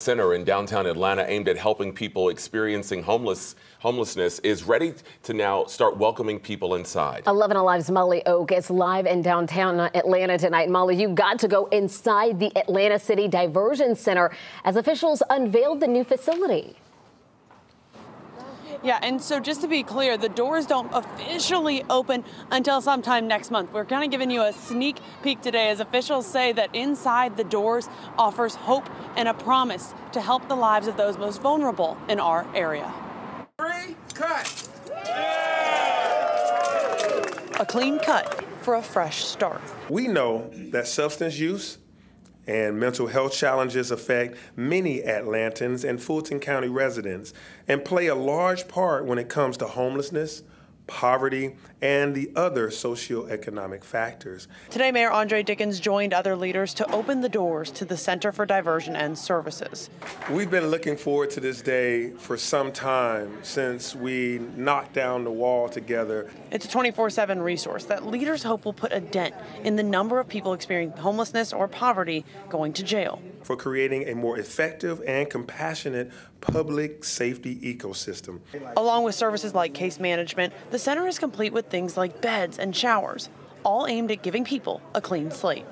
Center in downtown Atlanta aimed at helping people experiencing homeless homelessness is ready to now start welcoming people inside. 11 Alive's Molly Oak is live in downtown Atlanta tonight. Molly, you got to go inside the Atlanta City Diversion Center as officials unveiled the new facility. Yeah, and so just to be clear, the doors don't officially open until sometime next month. We're kind of giving you a sneak peek today as officials say that inside the doors offers hope and a promise to help the lives of those most vulnerable in our area. Three, cut. A clean cut for a fresh start. We know that substance use and mental health challenges affect many Atlantans and Fulton County residents and play a large part when it comes to homelessness, poverty, and the other socioeconomic factors. Today, Mayor Andre Dickens joined other leaders to open the doors to the Center for Diversion and Services. We've been looking forward to this day for some time since we knocked down the wall together. It's a 24 7 resource that leaders hope will put a dent in the number of people experiencing homelessness or poverty going to jail. For creating a more effective and compassionate public safety ecosystem. Along with services like case management, the center is complete with things like beds and showers, all aimed at giving people a clean slate.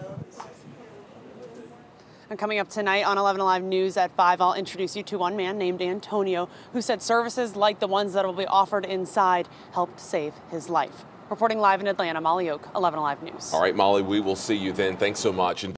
And coming up tonight on 11 Alive News at 5, I'll introduce you to one man named Antonio who said services like the ones that will be offered inside helped save his life. Reporting live in Atlanta, Molly Oak, 11 Alive News. All right, Molly, we will see you then. Thanks so much.